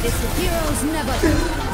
This heroes never.